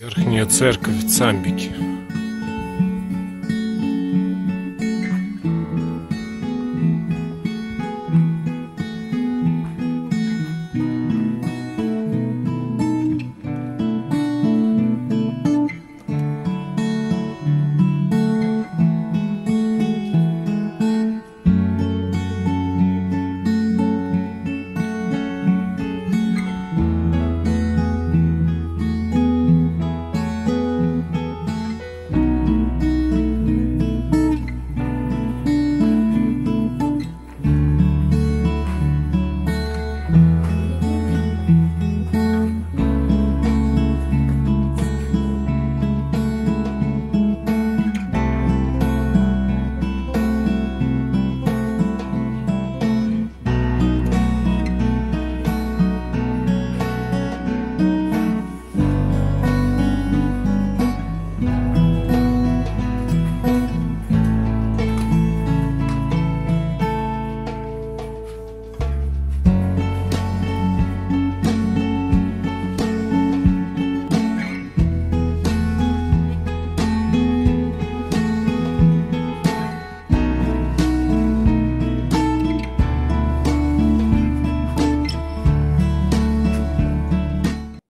Верхняя церковь Цамбики.